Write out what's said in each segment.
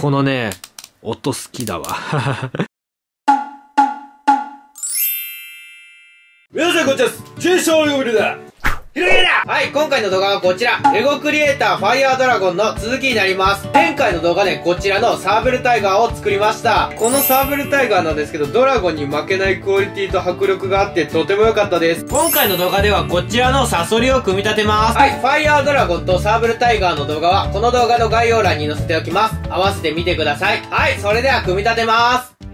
このね、音好きだわ。皆さんこんにちはジェイソーレゴビルだひろげだはい、今回の動画はこちら。レゴクリエイターファイヤードラゴンの続きになります。前回の動画でこちらのサーベルタイガーを作りました。このサーベルタイガーなんですけど、ドラゴンに負けないクオリティと迫力があってとても良かったです。今回の動画ではこちらのサソリを組み立てます。はい、ファイヤードラゴンとサーベルタイガーの動画はこの動画の概要欄に載せておきます。合わせてみてください。はい、それでは組み立てます。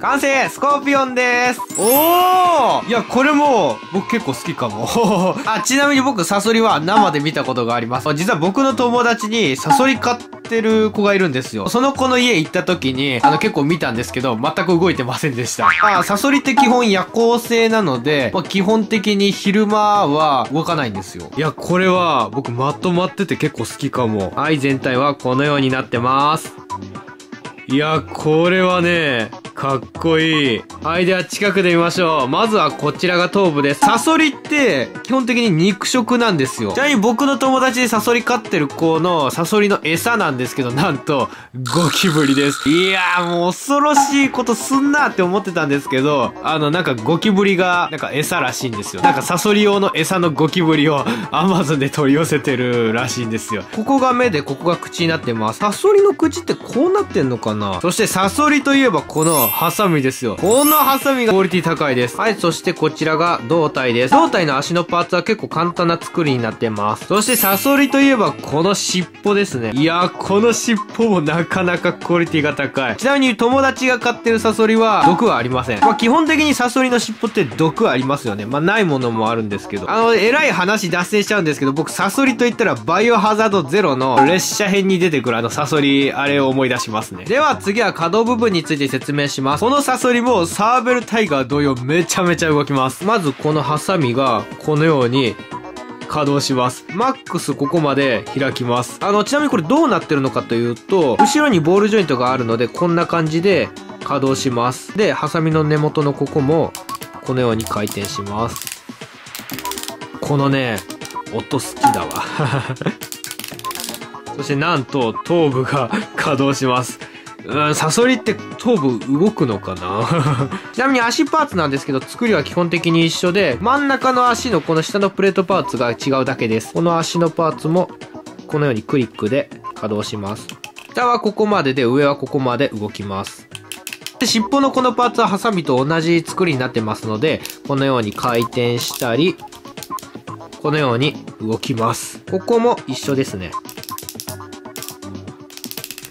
完成スコーピオンですおーいや、これも、僕結構好きかも。あ、ちなみに僕、サソリは生で見たことがあります。実は僕の友達にサソリ飼ってる子がいるんですよ。その子の家行った時に、あの結構見たんですけど、全く動いてませんでした。あ、サソリって基本夜行性なので、まあ、基本的に昼間は動かないんですよ。いや、これは僕まとまってて結構好きかも。はい、全体はこのようになってます。いや、これはね、かっこいい。はい、では近くで見ましょう。まずはこちらが頭部です。サソリって、基本的に肉食なんですよ。ちなみに僕の友達でサソリ飼ってる子のサソリの餌なんですけど、なんと、ゴキブリです。いやー、もう恐ろしいことすんなって思ってたんですけど、あの、なんかゴキブリが、なんか餌らしいんですよ。なんかサソリ用の餌のゴキブリを Amazon で取り寄せてるらしいんですよ。ここが目で、ここが口になってます。サソリの口ってこうなってんのかな？そしてサソリといえばこのハサミですよ。このハサミがクオリティ高いです。はい、そしてこちらが胴体です。胴体の足のパーツは結構簡単な作りになってます。そしてサソリといえばこの尻尾ですね。いやー、この尻尾もなかなかクオリティが高い。ちなみに友達が飼ってるサソリは毒はありません。まあ基本的にサソリの尻尾って毒ありますよね。まあないものもあるんですけど。あの、えらい話脱線しちゃうんですけど、僕サソリと言ったらバイオハザードゼロの列車編に出てくるあのサソリ、あれを思い出しますね。では次は可動部分について説明します。このサソリもサーベルタイガー同様めちゃめちゃ動きます。まずこのハサミがこのように稼働します。マックスここまで開きます。あの、ちなみにこれどうなってるのかというと、後ろにボールジョイントがあるので、こんな感じで稼働します。で、ハサミの根元のここも、このように回転します。このね、音好きだわ。そしてなんと頭部が稼働します。うん、サソリって頭部動くのかな？ちなみに足パーツなんですけど、作りは基本的に一緒で、真ん中の足のこの下のプレートパーツが違うだけです。この足のパーツも、このようにクリックで稼働します。下はここまでで、上はここまで動きます。で尻尾のこのパーツはハサミと同じ作りになってますので、このように回転したり、このように動きます。ここも一緒ですね。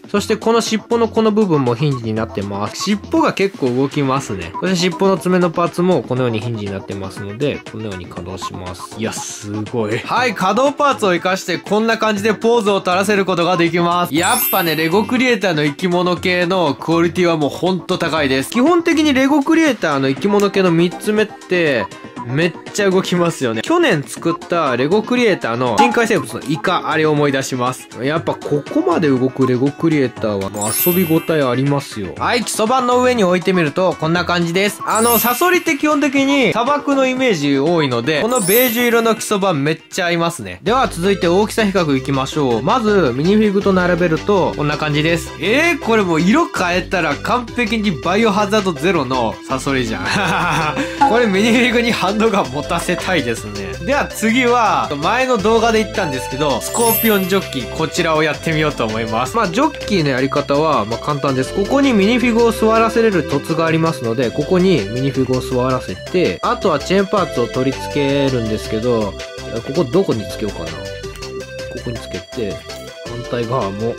そしてこの尻尾のこの部分もヒンジになってます。尻尾が結構動きますね。そして尻尾の爪のパーツもこのようにヒンジになってますので、このように稼働します。いや、すごい。はい、稼働パーツを活かしてこんな感じでポーズを取らせることができます。やっぱね、レゴクリエイターの生き物系のクオリティはもうほんと高いです。基本的にレゴクリエイターの生き物系の3つ目って、めっちゃ動きますよね。去年作ったレゴクリエイターの深海生物のイカ、あれを思い出します。やっぱここまで動くレゴクリエイターはもう遊び応えありますよ。はい、基礎板の上に置いてみるとこんな感じです。あの、サソリって基本的に砂漠のイメージ多いので、このベージュ色の基礎板めっちゃ合いますね。では続いて大きさ比較いきましょう。まず、ミニフィグと並べるとこんな感じです。えー、これもう色変えたら完璧にバイオハザードゼロのサソリじゃん。これミニフィグにハンドガン持たせたいですね。では次は、前の動画で言ったんですけど、スコーピオンジョッキー、こちらをやってみようと思います。まあ、ジョッキーのやり方は、まあ、簡単です。ここにミニフィグを座らせれる凸がありますので、ここにミニフィグを座らせて、あとはチェーンパーツを取り付けるんですけど、ここどこにつけようかな。ここにつけて、反対側も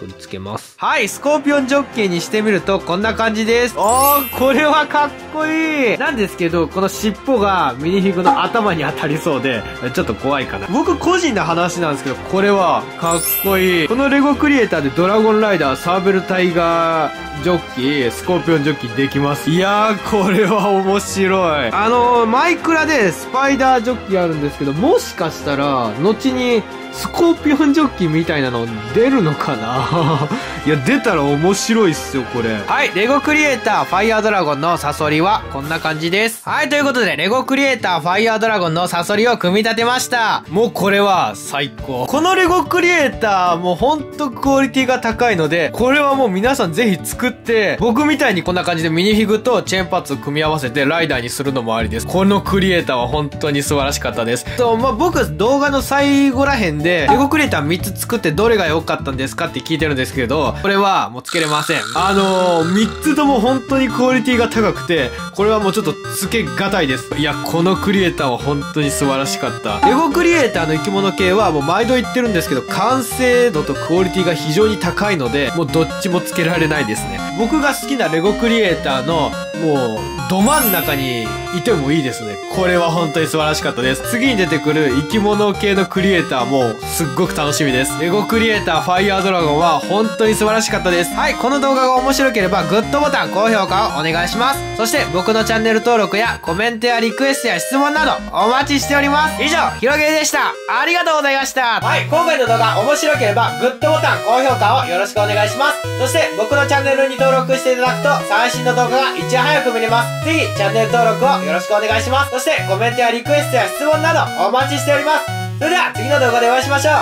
取り付けます。はい、スコーピオンジョッキーにしてみるとこんな感じです。おー、これはかっこいいなんですけど、この尻尾がミニフィグの頭に当たりそうで、ちょっと怖いかな。僕個人の話なんですけど、これはかっこいい。このレゴクリエイターでドラゴンライダー、サーベルタイガージョッキー、スコーピオンジョッキーできます。いやー、これは面白い。あのー、マイクラでスパイダージョッキーあるんですけど、もしかしたら、後に、スコーピオンジョッキみたいなの出るのかな？いや、出たら面白いっすよ、これ。はい、レゴクリエイターファイヤードラゴンのサソリはこんな感じです。はい、ということで、レゴクリエイターファイヤードラゴンのサソリを組み立てました。もうこれは最高。このレゴクリエイターもうほんとクオリティが高いので、これはもう皆さんぜひ作って、僕みたいにこんな感じでミニフィグとチェーンパーツを組み合わせてライダーにするのもありです。このクリエイターは本当に素晴らしかったです。と、まあ、僕動画の最後らへんで、レゴクリエイター3つ作ってどれが良かったんですかって聞いてるんですけど、これはもうつけれません。あのー、3つとも本当にクオリティが高くて、これはもうちょっとつけがたいです。いや、このクリエイターは本当に素晴らしかった。レゴクリエイターの生き物系はもう毎度言ってるんですけど、完成度とクオリティが非常に高いので、もうどっちもつけられないですね。僕が好きなレゴクリエイターの、もう、ど真ん中にいてもいいですね。これは本当に素晴らしかったです。次に出てくる生き物系のクリエイターもすっごく楽しみです。レゴクリエイターファイヤードラゴンは本当に素晴らしかったです。はい、この動画が面白ければグッドボタン、高評価をお願いします。そして僕のチャンネル登録やコメントやリクエストや質問などお待ちしております。以上、ひろげでした。ありがとうございました。はい、今回の動画面白ければグッドボタン、高評価をよろしくお願いします。そして僕のチャンネルに登録していただくと最新の動画がいち早く見れます。ぜひチャンネル登録をよろしくお願いします。そしてコメントやリクエストや質問などお待ちしております。それでは次の動画でお会いしましょう。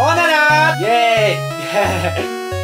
おならーイェーイ